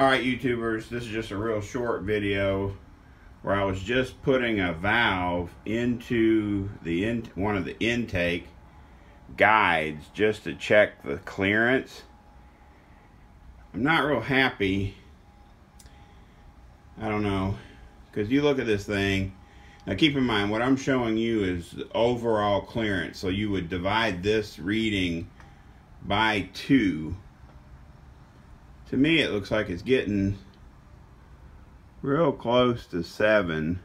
Alright YouTubers, this is just a real short video where I was just putting a valve into the in, one of the intake guides just to check the clearance. I'm not real happy. I don't know. Because you look at this thing. Now keep in mind, what I'm showing you is the overall clearance. So you would divide this reading by 2 to me it looks like it's getting real close to seven.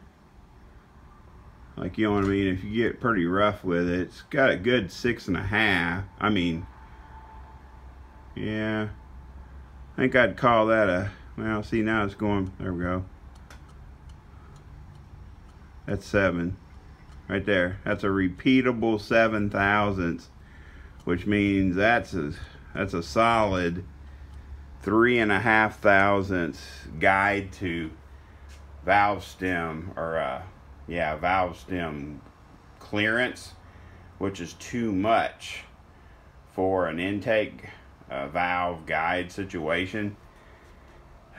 Like you know what I mean? If you get pretty rough with it it's got a good six and a half. I mean yeah. I think I'd call that a well see now it's going there we go. That's seven right there. That's a repeatable seven thousandths which means that's a that's a solid three and a half thousandths guide to valve stem or uh, yeah valve stem clearance which is too much for an intake uh, valve guide situation.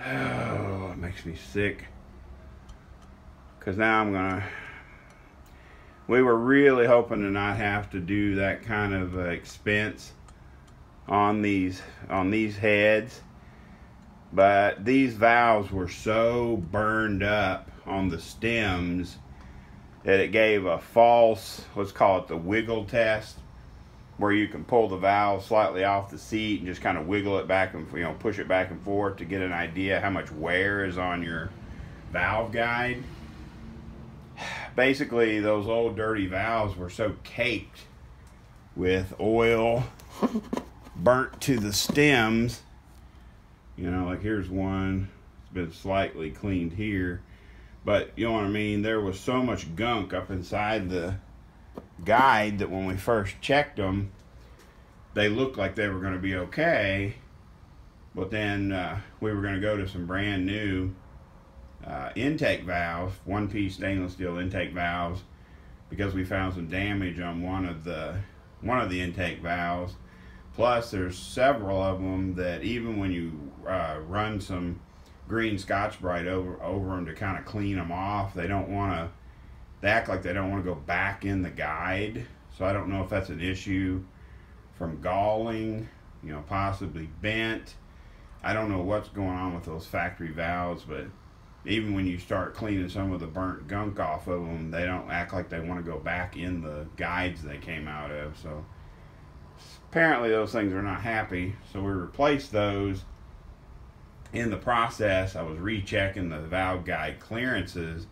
Oh it makes me sick. Because now I'm gonna we were really hoping to not have to do that kind of uh, expense on these on these heads but these valves were so burned up on the stems that it gave a false, let's call it the wiggle test, where you can pull the valve slightly off the seat and just kind of wiggle it back and you know push it back and forth to get an idea how much wear is on your valve guide. Basically, those old dirty valves were so caked with oil burnt to the stems you know, like here's one. It's been slightly cleaned here. But you know what I mean? There was so much gunk up inside the guide that when we first checked them, they looked like they were going to be okay. But then uh, we were going to go to some brand new uh, intake valves, one piece stainless steel intake valves, because we found some damage on one of the one of the intake valves Plus, there's several of them that even when you uh, run some green Scotch-Brite over over them to kind of clean them off, they don't want to. They act like they don't want to go back in the guide. So I don't know if that's an issue from galling, you know, possibly bent. I don't know what's going on with those factory valves, but even when you start cleaning some of the burnt gunk off of them, they don't act like they want to go back in the guides they came out of. So apparently those things are not happy so we replaced those. In the process i was rechecking the valve guide clearances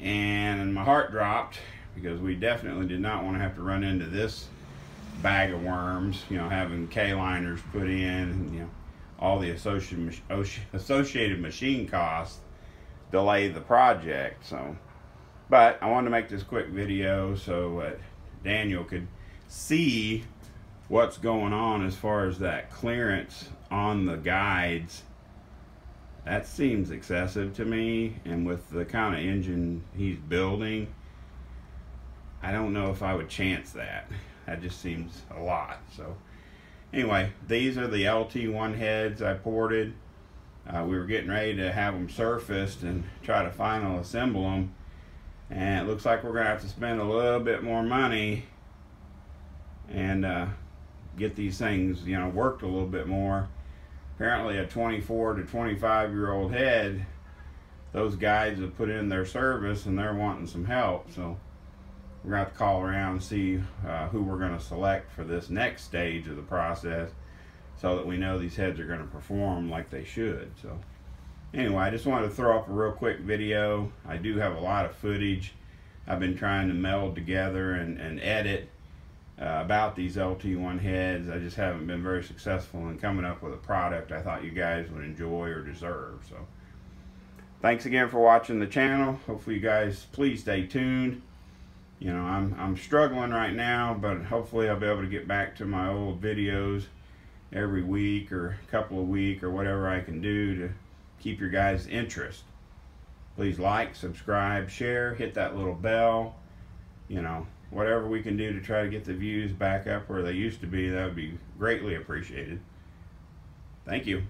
and my heart dropped because we definitely did not want to have to run into this bag of worms you know having k liners put in and, you know all the associated machine costs delay the project so. But i wanted to make this quick video so uh, daniel could see what's going on as far as that clearance on the guides that seems excessive to me. And with the kind of engine he's building I don't know if I would chance that. That just seems a lot. So anyway these are the LT1 heads I ported. Uh, we were getting ready to have them surfaced and try to final assemble them and it looks like we're gonna have to spend a little bit more money. And uh, get these things, you know, worked a little bit more. Apparently a 24 to 25 year old head, those guys have put in their service and they're wanting some help. So we're going to have to call around and see uh, who we're going to select for this next stage of the process so that we know these heads are going to perform like they should. So anyway, I just wanted to throw up a real quick video. I do have a lot of footage I've been trying to meld together and, and edit uh, about these LT1 heads. I just haven't been very successful in coming up with a product I thought you guys would enjoy or deserve. So thanks again for watching the channel. Hopefully you guys please stay tuned. You know, I'm, I'm struggling right now, but hopefully I'll be able to get back to my old videos every week or a couple of week or whatever I can do to keep your guys' interest. Please like, subscribe, share, hit that little bell. You know, whatever we can do to try to get the views back up where they used to be, that would be greatly appreciated. Thank you.